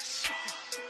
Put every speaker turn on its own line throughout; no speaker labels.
Central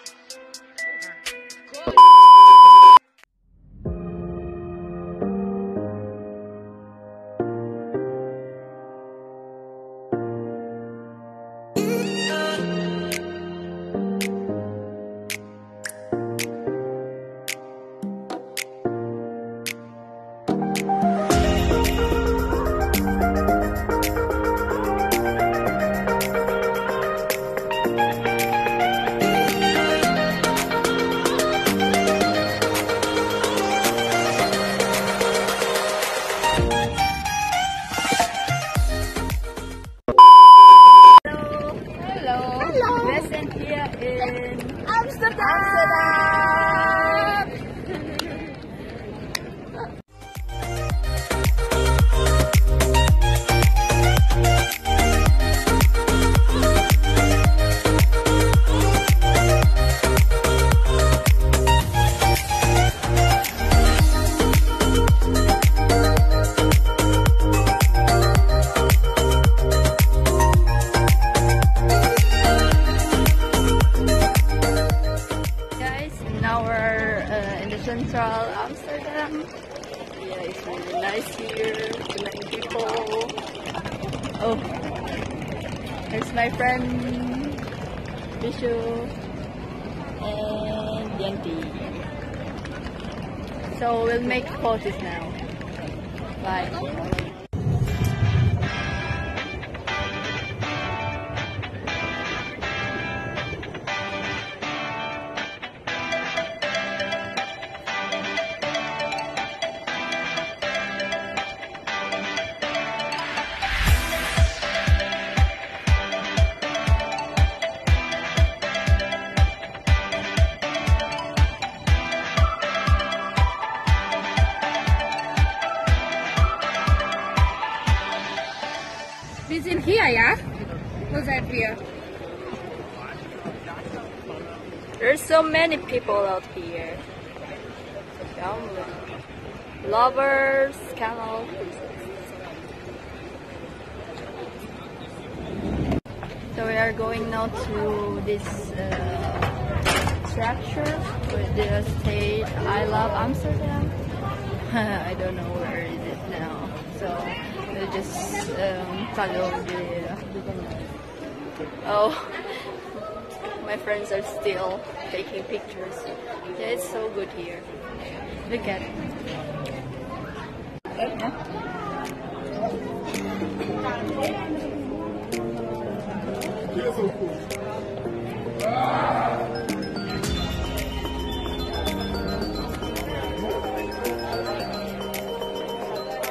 Oh, there's my friend Bishu and Yanti. So we'll make photos now. Bye. Many people out here. Lovers, camel. So we are going now to this uh, structure with the state I love Amsterdam. I don't know where is it now. So we'll just um, follow the. Oh, my friends are still taking pictures. Yeah, it's so good here. Look at it.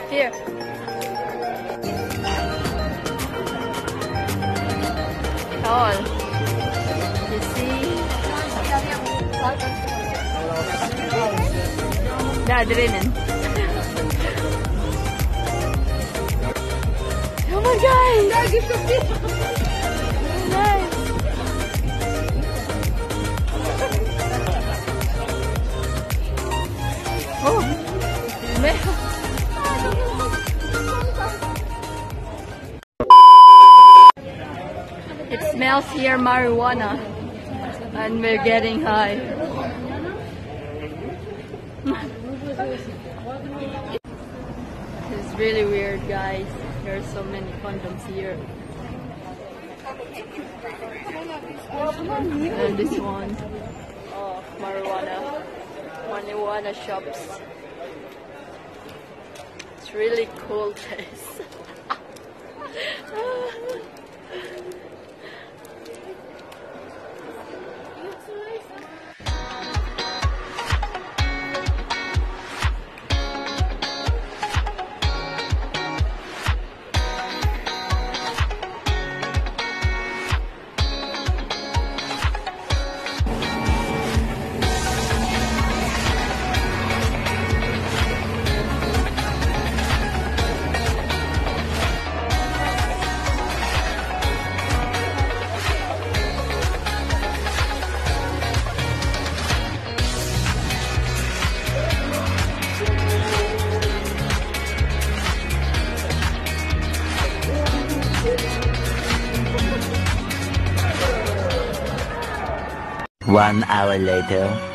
Here. Tall. You Drinnen. Oh my god!
Da gibt es die.
Nice. Oh, me- It smells here marijuana, and we're getting high. it's really weird, guys. There are so many condoms here. And this one, oh, marijuana, marijuana shops. It's really cool place.
One hour later.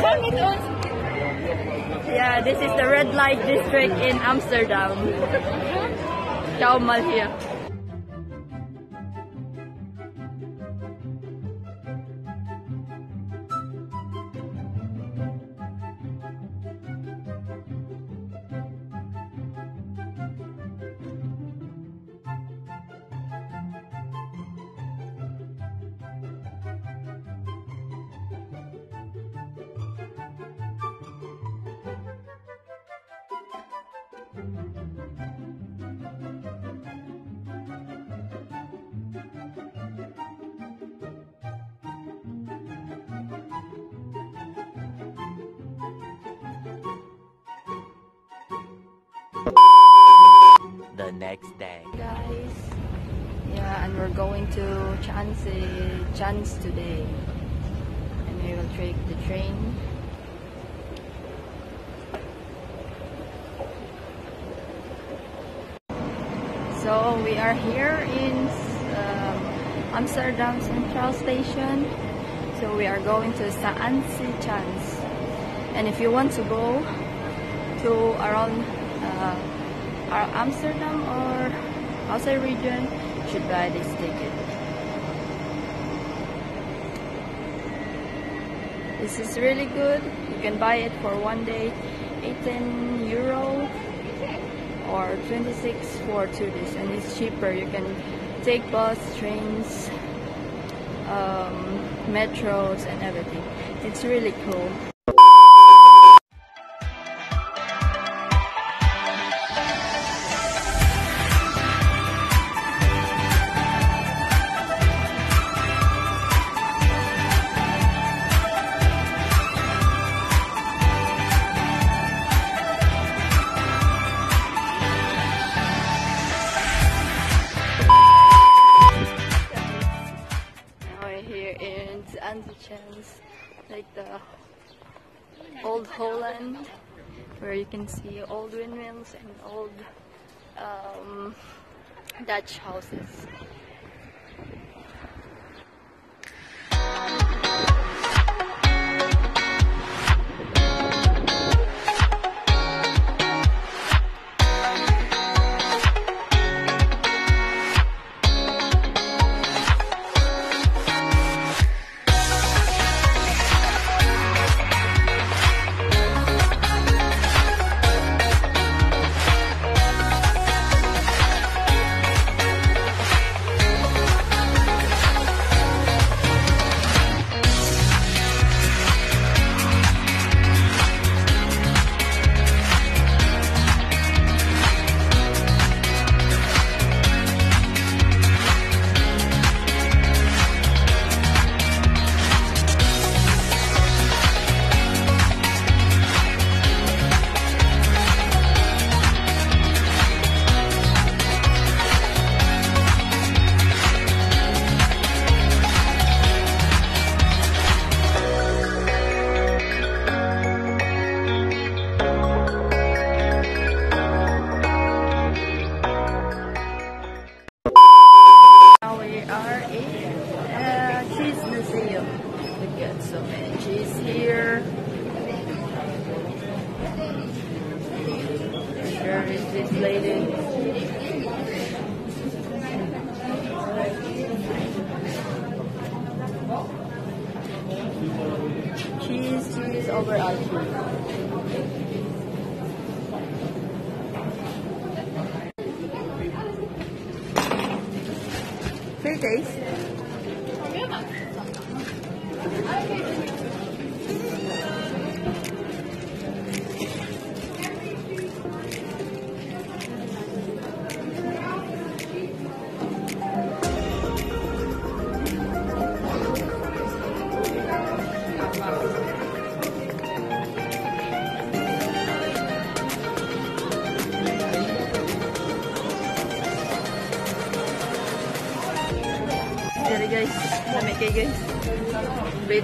Komm mit uns.
Yeah, this is the red light district in Amsterdam. Schau mal.
The next day.
guys. Yeah, and we're going to Zaanse Schans today. And we will take the train. So we are here in um, Amsterdam Central Station. So we are going to Zaanse Schans. And if you want to go to around uh, Amsterdam or outside region, should buy this ticket. This is really good. You can buy it for one day, 18 euro or 26 for two days, and it's cheaper. You can take bus, trains, um, metros, and everything. It's really cool. You can see old windmills and old um, Dutch houses.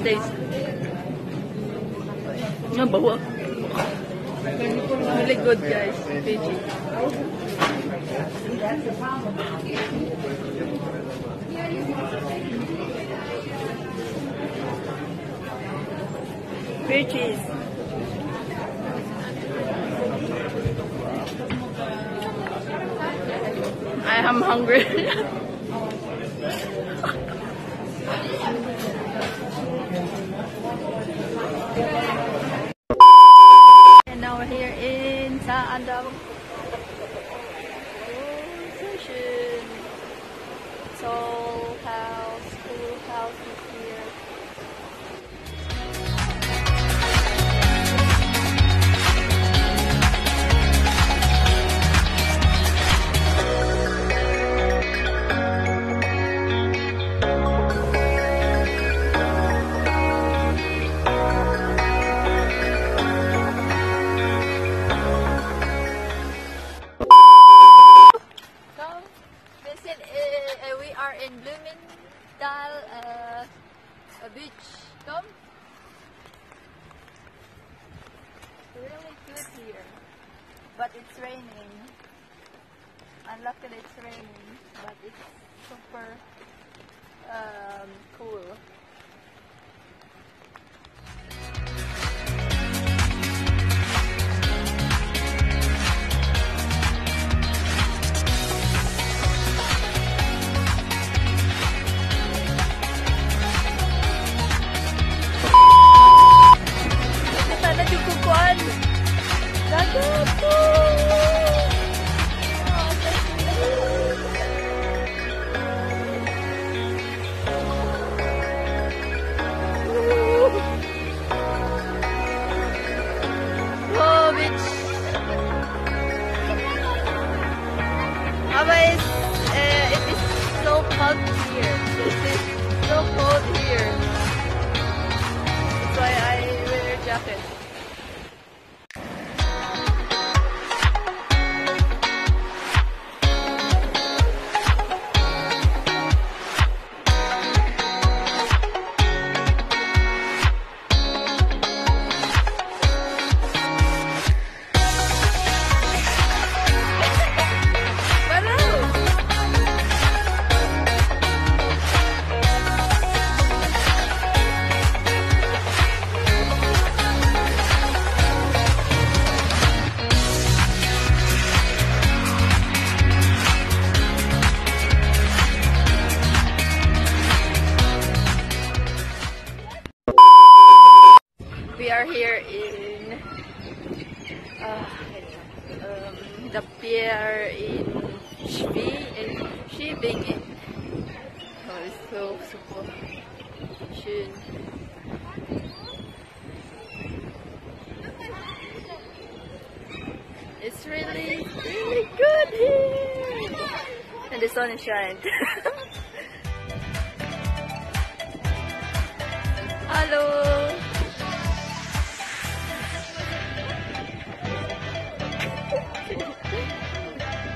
Taste. Nga bawa. Really good guys. Beer cheese. I am hungry. It's, uh, it is so cold here. It is so cold here. That's why I wear a jacket. Really, good here. And the sun is shining. Hello.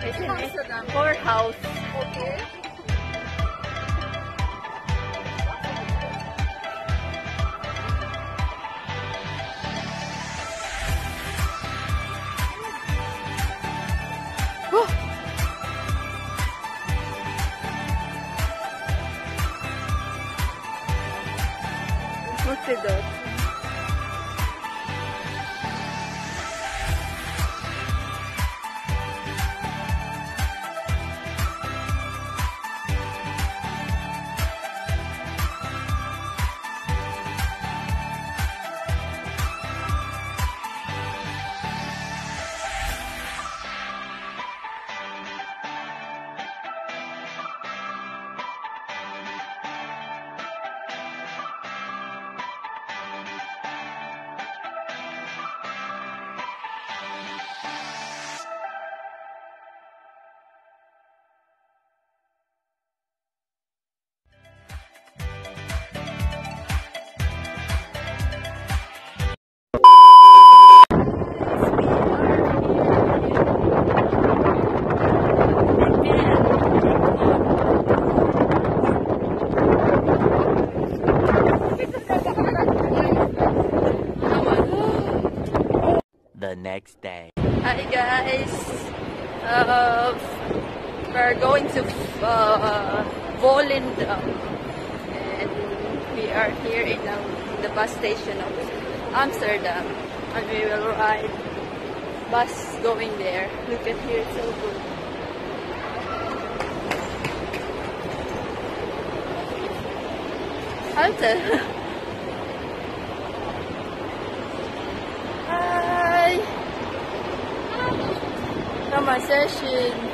It's in courthouse.
Okay.
It though?
Next day.
Hi guys, uh, we're going to uh, Volendam and we are here in uh, the bus station of Amsterdam and we will ride bus going there. Look at here, it's so good. Halte. Hi. On, session.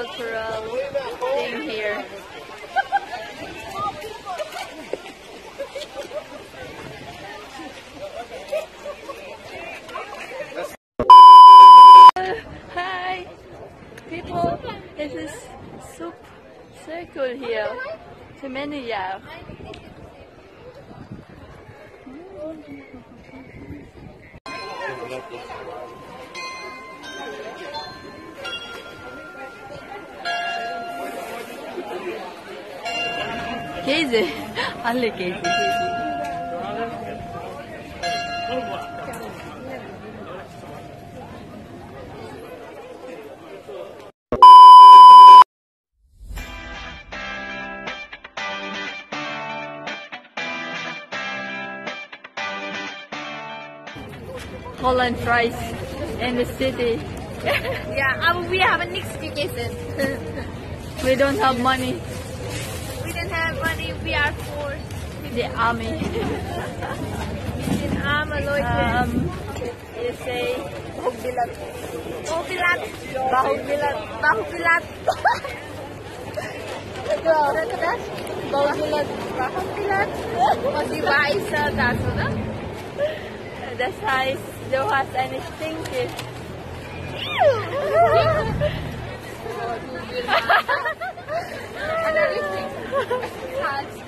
Cultural thing here. Uh, hi, people. This is soup circle here. Too many yeah. Alle Käse. Holland fries in the city.
Yeah, um, we have a next vacation.
We don't have money.
We don't have money. We are poor.
The army.
Arme Leute.
Um, you say.
Bahugbilat. Masih Baisa das, oder?
das heißt, du hast eine Stinke.
Eine richtig. Hals.